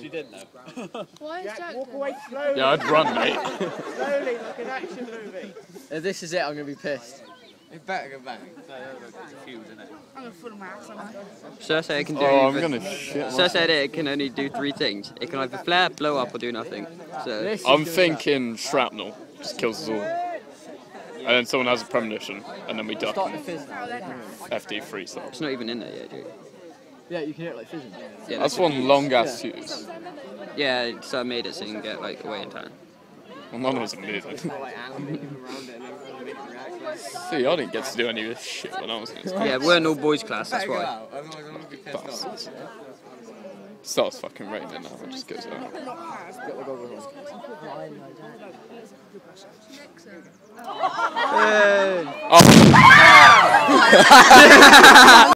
She didn't know. Why is Jack Walk away slowly. Yeah, I'd run, mate. Slowly, like an action movie. If this is it, I'm gonna be pissed. It better go back. I'm gonna fool my ass, am I? Cersei can do. Oh, I'm gonna shit. Cersei said it can only do three things. It can either flare, blow up, or do nothing. So I'm gonna thinking shrapnel just kills us all. And then someone has a premonition, and then we duck Start to and fizz now. FD free stuff. it's not even in there yet, dude. Yeah, you can hear it like fizzing. Yeah, That's one long ass fuse. yeah. So I made it so you can get like away in time. Well, none of us are moving. Like animating him around it and everyone make it react. See, I didn't get to do any of this shit when I was in school. Yeah, we're an all boys class. That's why. out, otherwise I'm gonna be pissed off. Bastards. Starts fucking raining now, it just goes out. Hey. Oh!